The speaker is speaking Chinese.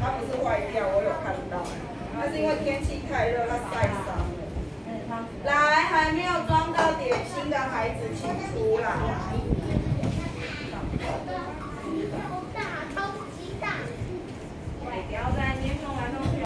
他不是坏掉，我有看到，那是因为天气太热，他晒伤了。来，还没有装到点心的孩子，请出来。